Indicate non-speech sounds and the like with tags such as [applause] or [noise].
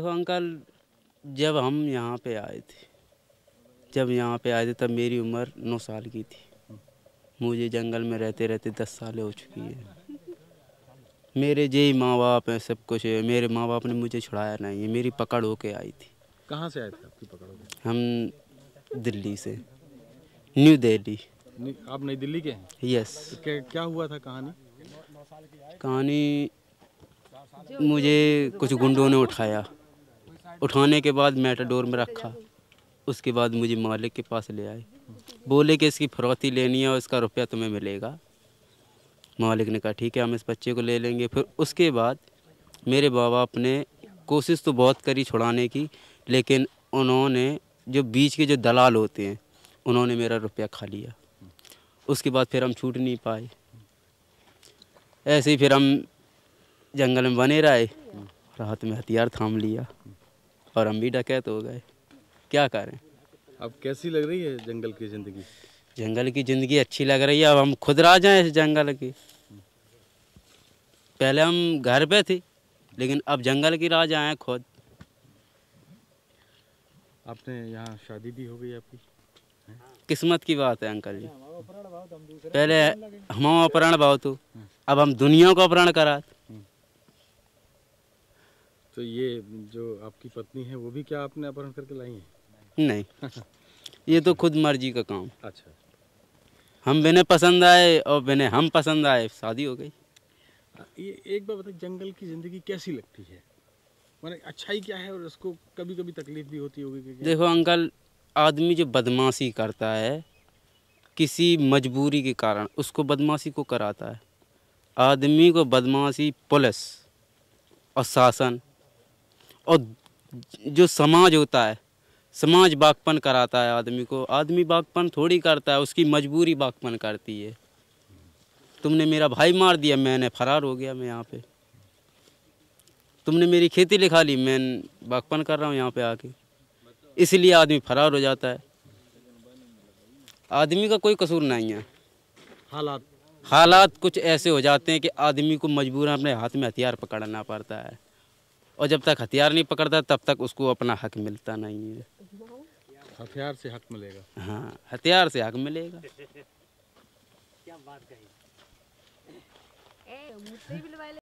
देखो अंकल जब हम यहाँ पे आए थे जब यहाँ पे आए थे तब मेरी उम्र नौ साल की थी। मुझे जंगल में रहते रहते दस साल हो चुकी है। मेरे जे माँ बाप हैं सब कुछ है। मेरे माँ बाप ने मुझे छुड़ाया नहीं है। मेरी पकड़ होके आई थी। कहाँ से आए थे आपकी पकड़ोगे हम दिल्ली से। न्यू दिल्ली। आप नई दिल्ली के हैं? यस। तो क्या हुआ था कहानी? कहानी मुझे कुछ गुंडों ने उठाया। उठाने के बाद मेटाडोर में रखा। उसके बाद मुझे मालिक के पास ले आए। बोले कि इसकी फरौती लेनी है और इसका रुपया तुम्हें मिलेगा। मालिक ने कहा, ठीक है, हम इस बच्चे को ले लेंगे। फिर उसके बाद मेरे माँ बाप ने कोशिश तो बहुत करी छुड़ाने की, लेकिन उन्होंने जो बीच के जो दलाल होते हैं, उन्होंने मेरा रुपया खा लिया। उसके बाद फिर हम छूट नहीं पाए। ऐसे ही फिर हम जंगल में बने रहे। रात में हथियार थाम लिया। और हम भी डकैत हो गए। क्या करें? अब कैसी लग रही है जंगल की ज़िंदगी? जंगल की ज़िंदगी अच्छी लग रही है। अब हम खुद राज हैं इस जंगल की। पहले हम घर पे थे लेकिन अब जंगल की राजा हैं खुद। आपने यहाँ शादी भी हो गई आपकी? किस्मत की बात है अंकल जी। पहले हम अपहरण भाव तो अब हम दुनिया को अपहरण करा। तो ये जो आपकी पत्नी है वो भी क्या आपने अपहरण करके लाई है? नहीं। ये तो खुद मर्ज़ी का काम। अच्छा। हम बिने पसंद आए और बिने हम पसंद आए शादी हो गई। ये एक बार बताइए जंगल की ज़िंदगी कैसी लगती है? माने अच्छाई क्या है और उसको कभी कभी तकलीफ़ भी होती होगी देखो अंकल आदमी जो बदमाशी करता है किसी मजबूरी के कारण उसको बदमाशी को कराता है। आदमी को बदमाशी पुलिस और शासन और जो समाज होता है समाज बागपन कराता है आदमी को। आदमी बागपन थोड़ी करता है उसकी मजबूरी बागपन करती है। तुमने मेरा भाई मार दिया मैंने फरार हो गया मैं यहाँ पे। तुमने मेरी खेती लिखा ली मैं बागपन कर रहा हूँ यहाँ पे आके। इसलिए आदमी फरार हो जाता है। आदमी का कोई कसूर नहीं है। हालात? हालात कुछ ऐसे हो जाते हैं कि आदमी को मजबूरन अपने हाथ में हथियार पकड़ना पड़ता है। और जब तक हथियार नहीं पकड़ता तब तक उसको अपना हक मिलता नहीं है। हथियार से हक मिलेगा। हाँ हथियार से हक मिलेगा। [laughs]